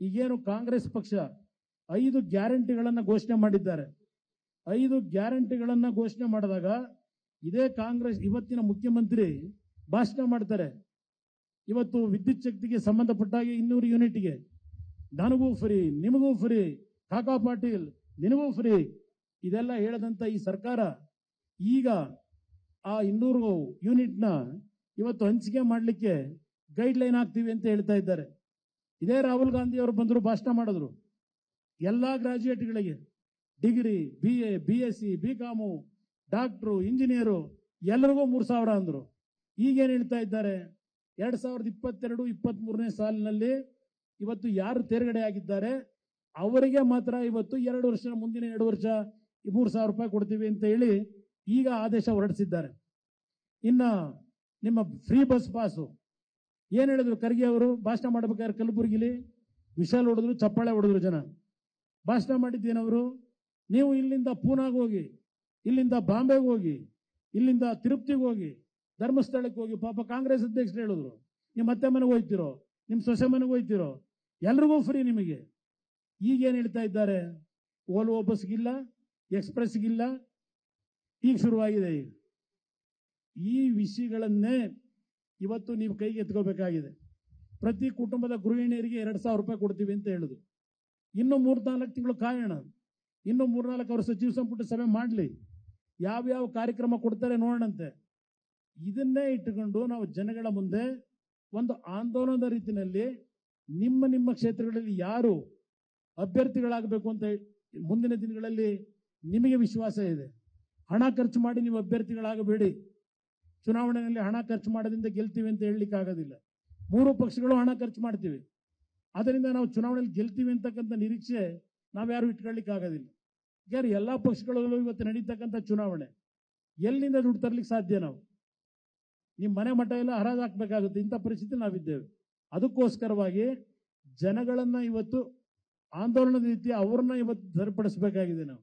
ಈಗೇನು ಕಾಂಗ್ರೆಸ್ ಪಕ್ಷ ಐದು ಗ್ಯಾರಂಟಿಗಳನ್ನು ಘೋಷಣೆ ಮಾಡಿದ್ದಾರೆ. ಐದು ಗ್ಯಾರಂಟಿಗಳನ್ನು ಘೋಷಣೆ ಮಾಡಿದಾಗ ಇದೇ ಕಾಂಗ್ರೆಸ್ ಇವತ್ತಿನ ಮುಖ್ಯಮಂತ್ರಿ ಭಾಷಣ ಮಾಡ್ತಾರೆ. ಇವತ್ತು ವಿದ್ಯುತ್ ಶಕ್ತಿಗೆ ಸಂಬಂಧಪಟ್ಟಾಗಿ ಇನ್ನೂರು ಯೂನಿಟ್ಗೆ. ನನಗೂ ಫ್ರೀ, ನಿಮಗೂ ಫ್ರೀ, ಕಾಕಾ ಪಾಟೀಲ್ ನಿನಗೂ ಫ್ರೀ. ಇದೆಲ್ಲ ಹೇಳದಂತ ಈ ಸರ್ಕಾರ ಈಗ ಆ ಇನ್ನೂರು ಯೂನಿಟ್ನ ಇವತ್ತು ಹಂಚಿಕೆ ಮಾಡಲಿಕ್ಕೆ ಗೈಡ್ ಲೈನ್ ಹಾಕ್ತೀವಿ ಅಂತ ಹೇಳ್ತಾ ಇದ್ದಾರೆ. ಇದೇ ರಾಹುಲ್ ಗಾಂಧಿ ಅವರು ಬಂದರು ಭಾಷಣ ಮಾಡಿದ್ರು. ಎಲ್ಲ ಗ್ರಾಜ್ಯುಯೇಟ್ಗಳಿಗೆ degree B A B S C B com doctor, engineer ಎಲ್ಲರಿಗೂ ಮೂರು ಸಾವಿರ ಅಂದರು. ಈಗೇನು ಹೇಳ್ತಾ ಇದ್ದಾರೆ? ಎರಡು ಸಾವಿರದ ಇಪ್ಪತ್ತೆರಡು ಇಪ್ಪತ್ತ್ ಮೂರನೇ ಸಾಲಿನಲ್ಲಿ ಇವತ್ತು ಯಾರು ತೇರ್ಗಡೆ ಆಗಿದ್ದಾರೆ? ಅವರಿಗೆ ಮಾತ್ರ ಇವತ್ತು ಎರಡು ವರ್ಷ ಮುಂದಿನ ಎರಡು ವರ್ಷ ಮೂರು ಸಾವಿರ ರೂಪಾಯಿ ಕೊಡ್ತೀವಿ ಅಂತ ಹೇಳಿ ಈಗ ಆದೇಶ ಹೊರಡಿಸಿದ್ದಾರೆ. ಇನ್ನು ನಿಮ್ಮ ಫ್ರೀ ಬಸ್ ಪಾಸು ಏನ್ ಹೇಳಿದ್ರು ಖರ್ಗೆ ಅವರು? ಭಾಷಣ ಮಾಡ್ಬೇಕಾದ್ರೆ ಕಲಬುರಗಿಲಿ ವಿಶಾಲ್ ಹೊಡೆದ್ರು, ಚಪ್ಪಾಳೆ ಹೊಡೆದ್ರು ಜನ. ಭಾಷಣ ಮಾಡಿದ್ದೇನವರು ನೀವು ಇಲ್ಲಿಂದ ಪೂನಾಗೆ ಹೋಗಿ, ಇಲ್ಲಿಂದ ಬಾಂಬೆಗೆ ಹೋಗಿ, ಇಲ್ಲಿಂದ ತಿರುಪ್ತಿಗೆ ಹೋಗಿ, ಧರ್ಮಸ್ಥಳಕ್ಕೆ ಹೋಗಿ, ಪಾಪ ಕಾಂಗ್ರೆಸ್ ಅಧ್ಯಕ್ಷರು ಹೇಳಿದ್ರು ನಿಮ್ಮ ಮತ್ತೆ ಮನೆಗೆ ಹೋಯ್ತಿರೋ ನಿಮ್ಮ ಸೊಸೆ ಮನೆಗೆ ಹೋಯ್ತಿರೋ ಎಲ್ರಿಗೂ ಫ್ರೀ ನಿಮಗೆ. ಈಗೇನು ಹೇಳ್ತಾ ಇದ್ದಾರೆ? ಓಲ್ವೋ ಬಸ್ಗಿಲ್ಲ, ಎಕ್ಸ್ಪ್ರೆಸ್ಗಿಲ್ಲ. ಈಗ ಶುರುವಾಗಿದೆ ಈಗ. ಈ ವಿಷಯಗಳನ್ನೇ ಇವತ್ತು ನೀವು ಕೈಗೆ ಎತ್ಕೋಬೇಕಾಗಿದೆ. ಪ್ರತಿ ಕುಟುಂಬದ ಗೃಹಿಣಿಯರಿಗೆ ಎರಡು ಸಾವಿರ ರೂಪಾಯಿ ಕೊಡ್ತೀವಿ ಅಂತ ಹೇಳಿದ್ರು ಇನ್ನು ಮೂರ್ನಾಲ್ಕು ತಿಂಗಳು ಕಾಯೋಣ. ಇನ್ನು ಮೂರ್ನಾಲ್ಕು ಅವರು ಸಚಿವ ಸಂಪುಟ ಸಭೆ ಮಾಡಲಿ. ಯಾವ್ಯಾವ ಕಾರ್ಯಕ್ರಮ ಕೊಡ್ತಾರೆ ನೋಡೋಣಂತೆ. ಇದನ್ನೇ ಇಟ್ಟುಕೊಂಡು ನಾವು ಜನಗಳ ಮುಂದೆ ಒಂದು ಆಂದೋಲನದ ರೀತಿಯಲ್ಲಿ ನಿಮ್ಮ ನಿಮ್ಮ ಕ್ಷೇತ್ರಗಳಲ್ಲಿ ಯಾರು ಅಭ್ಯರ್ಥಿಗಳಾಗಬೇಕು ಅಂತ ಮುಂದಿನ ದಿನಗಳಲ್ಲಿ ನಿಮಗೆ ವಿಶ್ವಾಸ ಇದೆ. ಹಣ ಖರ್ಚು ಮಾಡಿ ನೀವು ಅಭ್ಯರ್ಥಿಗಳಾಗಬೇಡಿ. ಚುನಾವಣೆಯಲ್ಲಿ ಹಣ ಖರ್ಚು ಮಾಡೋದ್ರಿಂದ ಗೆಲ್ತೀವಿ ಅಂತ ಹೇಳಲಿಕ್ಕೆ ಆಗೋದಿಲ್ಲ. ಮೂರು ಪಕ್ಷಗಳು ಹಣ ಖರ್ಚು ಮಾಡ್ತೀವಿ. ಅದರಿಂದ ನಾವು ಚುನಾವಣೆಯಲ್ಲಿ ಗೆಲ್ತೀವಿ ಅಂತಕ್ಕಂಥ ನಿರೀಕ್ಷೆ ನಾವ್ಯಾರು ಇಟ್ಕೊಳ್ಳಿಕ್ಕೆ ಆಗೋದಿಲ್ಲ. ಯಾರು ಎಲ್ಲ ಪಕ್ಷಗಳಲ್ಲೂ ಇವತ್ತು ನಡೀತಕ್ಕಂಥ ಚುನಾವಣೆ, ಎಲ್ಲಿಂದ ದುಡ್ಡು ತರಲಿಕ್ಕೆ ಸಾಧ್ಯ ನಾವು? ನಿಮ್ಮ ಮನೆ ಮಠ ಎಲ್ಲ ಹರಾಜು ಹಾಕ್ಬೇಕಾಗುತ್ತೆ, ಇಂಥ ಪರಿಸ್ಥಿತಿ ನಾವಿದ್ದೇವೆ. ಅದಕ್ಕೋಸ್ಕರವಾಗಿ ಜನಗಳನ್ನ ಇವತ್ತು ಆಂದೋಲನದ ರೀತಿ ಅವ್ರನ್ನ ಇವತ್ತು ಸರಿಪಡಿಸಬೇಕಾಗಿದೆ ನಾವು.